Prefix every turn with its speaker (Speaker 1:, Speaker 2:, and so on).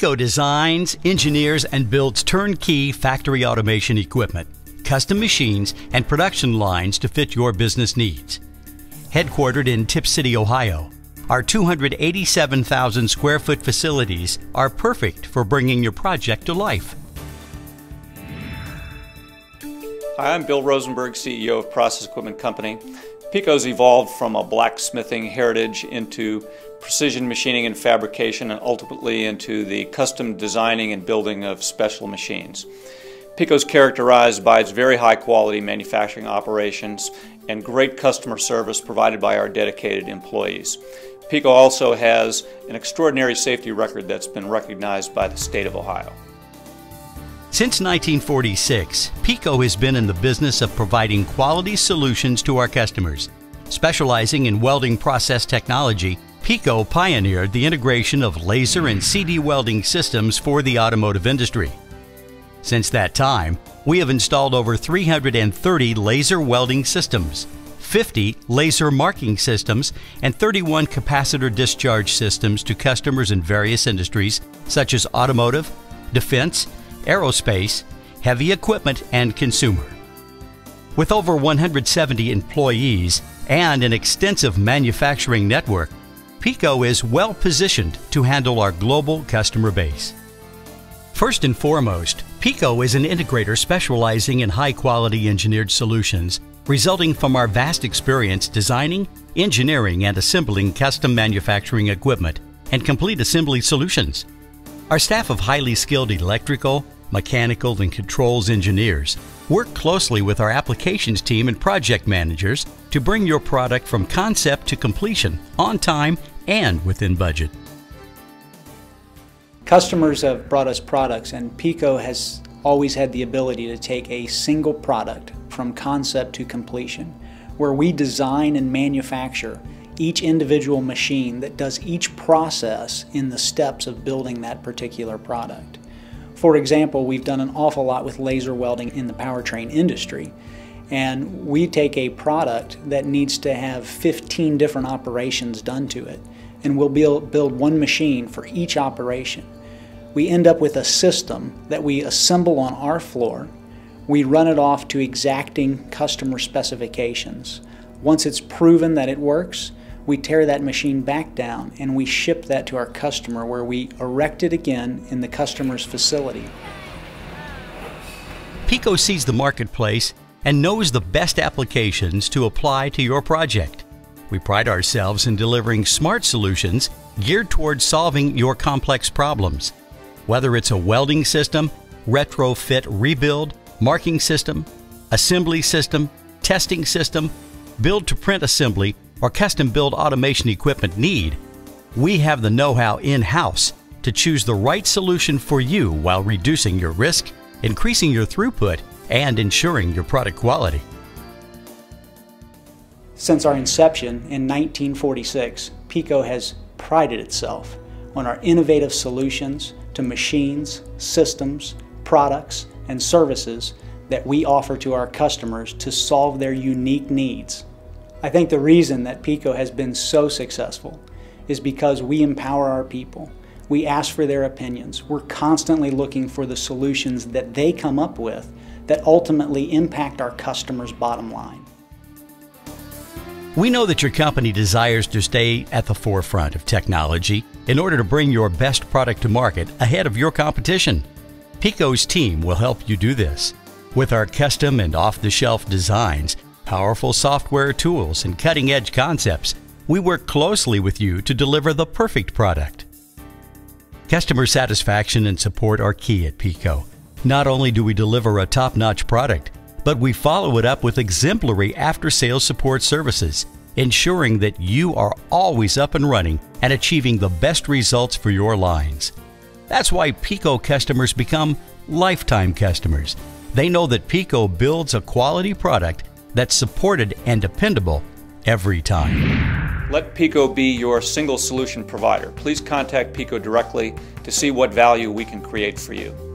Speaker 1: PECo designs, engineers, and builds turnkey factory automation equipment, custom machines, and production lines to fit your business needs. Headquartered in Tipp City, Ohio, our 287,000 square foot facilities are perfect for bringing your project to life.
Speaker 2: Hi, I'm Bill Rosenberg, CEO of Process Equipment Company. PECo's evolved from a blacksmithing heritage into precision machining and fabrication and ultimately into the custom designing and building of special machines. PECo is characterized by its very high quality manufacturing operations and great customer service provided by our dedicated employees. PECo also has an extraordinary safety record that's been recognized by the state of Ohio.
Speaker 1: Since 1946, PECo has been in the business of providing quality solutions to our customers. Specializing in welding process technology, PECo pioneered the integration of laser and CD welding systems for the automotive industry. Since that time, we have installed over 330 laser welding systems, 50 laser marking systems, and 31 capacitor discharge systems to customers in various industries such as automotive, defense, aerospace, heavy equipment, and consumer. With over 170 employees and an extensive manufacturing network, PECo is well positioned to handle our global customer base. First and foremost, PECo is an integrator specializing in high quality engineered solutions, resulting from our vast experience designing, engineering, and assembling custom manufacturing equipment and complete assembly solutions. Our staff of highly skilled electrical, mechanical, and controls engineers work closely with our applications team and project managers to bring your product from concept to completion on time and within budget.
Speaker 3: Customers have brought us products, and PECo has always had the ability to take a single product from concept to completion, where we design and manufacture each individual machine that does each process in the steps of building that particular product. For example, we've done an awful lot with laser welding in the powertrain industry. And we take a product that needs to have 15 different operations done to it, and we'll build, one machine for each operation we end up with a system that we assemble on our floor. We run it off to exacting customer specifications. Once it's proven that it works, we tear that machine back down and we ship that to our customer where we erect it again in the customer's facility.
Speaker 1: PECo sees the marketplace and knows the best applications to apply to your project. We pride ourselves in delivering smart solutions geared towards solving your complex problems. Whether it's a welding system, retrofit rebuild, marking system, assembly system, testing system, build to print assembly, or custom build automation equipment need, we have the know how in house to choose the right solution for you while reducing your risk, increasing your throughput, and ensuring your product quality.
Speaker 3: Since our inception in 1946, PECo has prided itself on our innovative solutions to machines, systems, products, and services that we offer to our customers to solve their unique needs. I think the reason that PECo has been so successful is because we empower our people. We ask for their opinions. We're constantly looking for the solutions that they come up with that ultimately impact our customers' bottom line.
Speaker 1: We know that your company desires to stay at the forefront of technology in order to bring your best product to market ahead of your competition. PECo's team will help you do this. With our custom and off the shelf designs, powerful software tools, and cutting edge concepts, we work closely with you to deliver the perfect product. Customer satisfaction and support are key at PECo. Not only do we deliver a top notch product, but we follow it up with exemplary after sales support services, ensuring that you are always up and running and achieving the best results for your lines. That's why PECo customers become lifetime customers. They know that PECo builds a quality product that's supported and dependable every time.
Speaker 2: Let PECo be your single solution provider. Please contact PECo directly to see what value we can create for you.